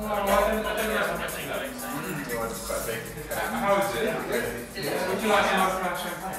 Oh, I didn't, quite. How is it? Would you like some other champagne?